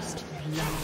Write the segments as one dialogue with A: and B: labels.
A: First blood.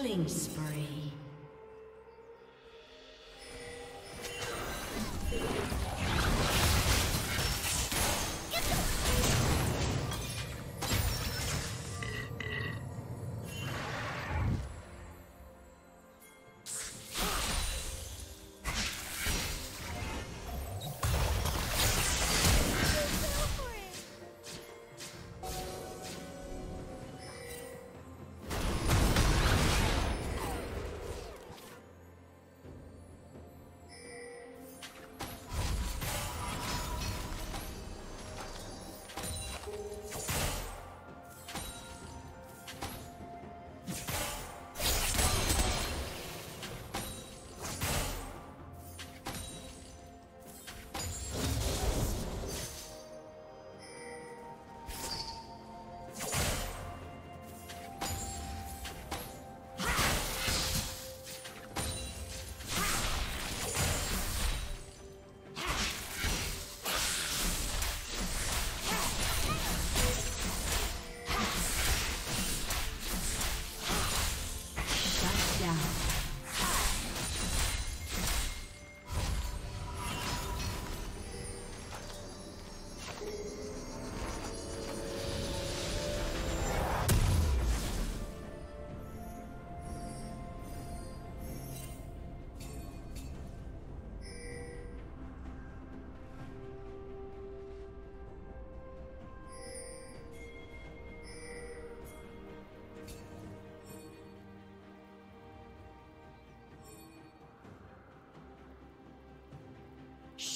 A: Killing